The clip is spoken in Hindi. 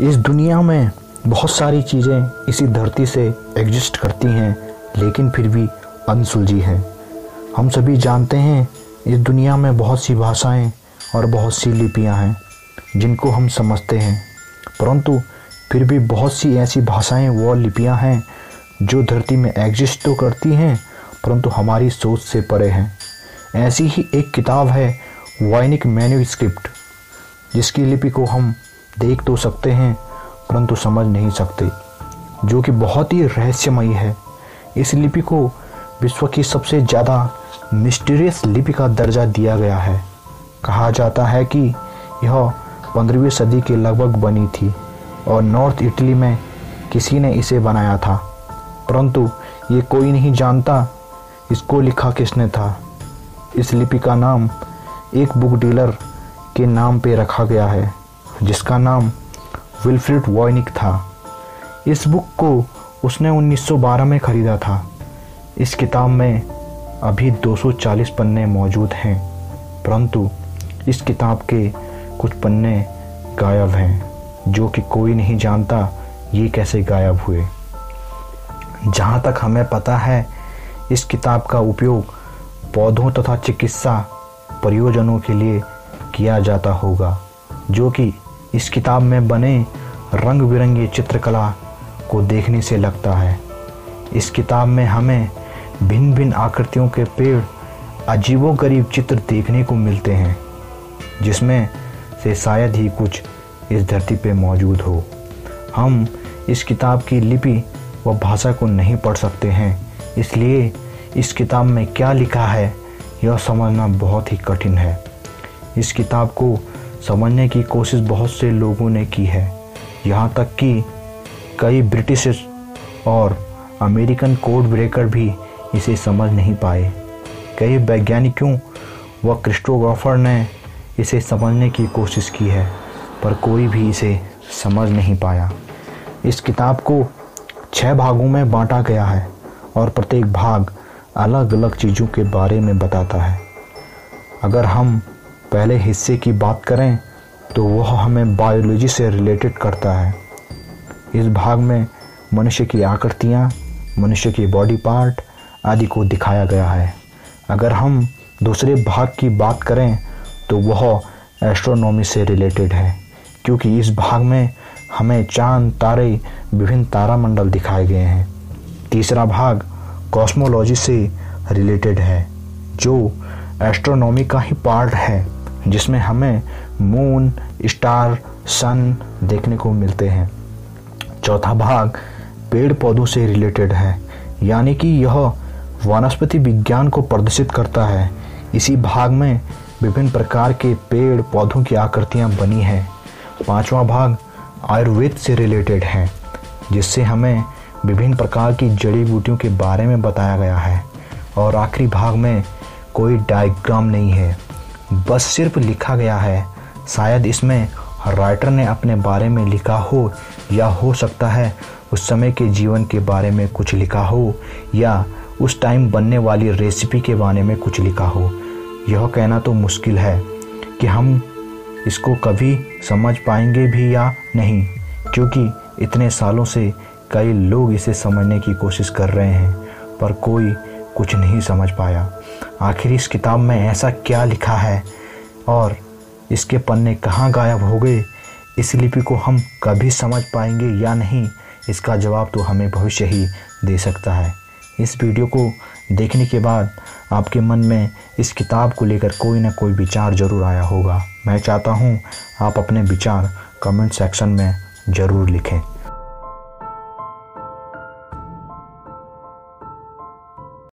इस दुनिया में बहुत सारी चीज़ें इसी धरती से एग्जिस्ट करती हैं, लेकिन फिर भी अनसुलझी हैं। हम सभी जानते हैं, इस दुनिया में बहुत सी भाषाएँ और बहुत सी लिपियाँ हैं, जिनको हम समझते हैं। परंतु फिर भी बहुत सी ऐसी भाषाएँ व लिपियाँ हैं, जो धरती में एग्जिस्ट तो करती हैं, परंतु हमारी सोच से परे हैं। ऐसी ही एक किताब है वाइनिक मैन्यूस्क्रिप्ट, जिसकी लिपि को हम देख तो सकते हैं, परंतु समझ नहीं सकते, जो कि बहुत ही रहस्यमयी है। इस लिपि को विश्व की सबसे ज़्यादा मिस्टीरियस लिपि का दर्जा दिया गया है। कहा जाता है कि यह पंद्रहवीं सदी के लगभग बनी थी और नॉर्थ इटली में किसी ने इसे बनाया था। परंतु ये कोई नहीं जानता इसको लिखा किसने था। इस लिपि का नाम एक बुक डीलर के नाम पे रखा गया है। जिसका नाम विल्फ्रिड वॉयनिक था। इस बुक को उसने 1912 में ख़रीदा था। इस किताब में अभी 240 पन्ने मौजूद हैं, परंतु इस किताब के कुछ पन्ने गायब हैं, जो कि कोई नहीं जानता ये कैसे गायब हुए। जहाँ तक हमें पता है, इस किताब का उपयोग पौधों तथा चिकित्सा प्रयोजनों के लिए किया जाता होगा, जो कि इस किताब में बने रंग बिरंगी चित्रकला को देखने से लगता है। इस किताब में हमें भिन्न भिन्न आकृतियों के पेड़ अजीबो गरीब चित्र देखने को मिलते हैं, जिसमें से शायद ही कुछ इस धरती पे मौजूद हो। हम इस किताब की लिपि व भाषा को नहीं पढ़ सकते हैं, इसलिए इस किताब में क्या लिखा है, यह समझना बहुत ही कठिन है। इस किताब को समझने की कोशिश बहुत से लोगों ने की है। यहाँ तक कि कई ब्रिटिश और अमेरिकन कोड ब्रेकर भी इसे समझ नहीं पाए। कई वैज्ञानिकों व क्रिस्टोग्राफर ने इसे समझने की कोशिश की है, पर कोई भी इसे समझ नहीं पाया। इस किताब को छः भागों में बांटा गया है और प्रत्येक भाग अलग अलग चीज़ों के बारे में बताता है। अगर हम पहले हिस्से की बात करें तो वह हमें बायोलॉजी से रिलेटेड करता है। इस भाग में मनुष्य की आकृतियाँ, मनुष्य की बॉडी पार्ट आदि को दिखाया गया है। अगर हम दूसरे भाग की बात करें तो वह एस्ट्रोनॉमी से रिलेटेड है, क्योंकि इस भाग में हमें चाँद, तारे, विभिन्न तारामंडल दिखाए गए हैं। तीसरा भाग कॉस्मोलॉजी से रिलेटेड है, जो एस्ट्रोनॉमी का ही पार्ट है, जिसमें हमें मून स्टार सन देखने को मिलते हैं। चौथा भाग पेड़ पौधों से रिलेटेड है, यानी कि यह वनस्पति विज्ञान को प्रदर्शित करता है। इसी भाग में विभिन्न प्रकार के पेड़ पौधों की आकृतियाँ बनी हैं। पांचवा भाग आयुर्वेद से रिलेटेड है, जिससे हमें विभिन्न प्रकार की जड़ी बूटियों के बारे में बताया गया है। और आखिरी भाग में कोई डायग्राम नहीं है। बस सिर्फ़ लिखा गया है। शायद इसमें राइटर ने अपने बारे में लिखा हो या हो सकता है उस समय के जीवन के बारे में कुछ लिखा हो या उस टाइम बनने वाली रेसिपी के बारे में कुछ लिखा हो। यह कहना तो मुश्किल है कि हम इसको कभी समझ पाएँगे भी या नहीं, क्योंकि इतने सालों से कई लोग इसे समझने की कोशिश कर रहे हैं, पर कोई कुछ नहीं समझ पाया। आखिर इस किताब में ऐसा क्या लिखा है? और इसके पन्ने कहाँ गायब हो गए? इस लिपि को हम कभी समझ पाएँगे या नहीं? इसका जवाब तो हमें भविष्य ही दे सकता है। इस वीडियो को देखने के बाद आपके मन में इस किताब को लेकर कोई ना कोई विचार ज़रूर आया होगा। मैं चाहता हूँ आप अपने विचार कमेंट सेक्शन में ज़रूर लिखें।